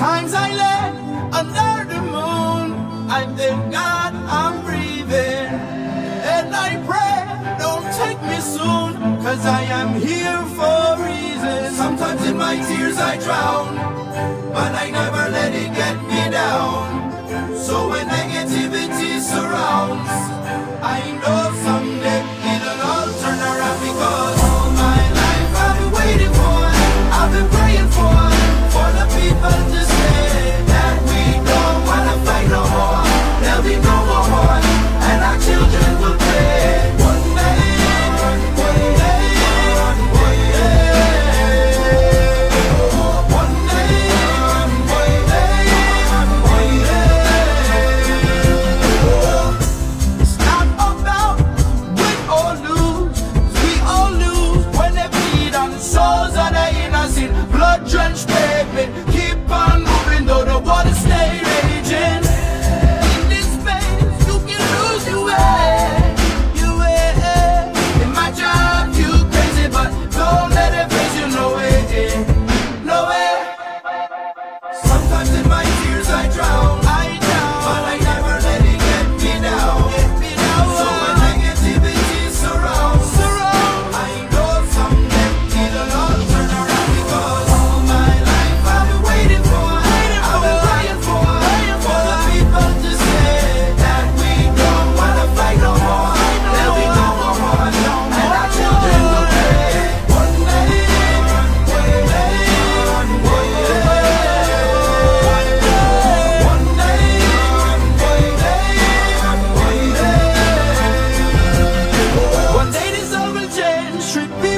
Times I lay under the moon. I thank God I'm breathing. And I pray, don't take me soon. Cause I am here for reasons. Sometimes in my tears I drown. should be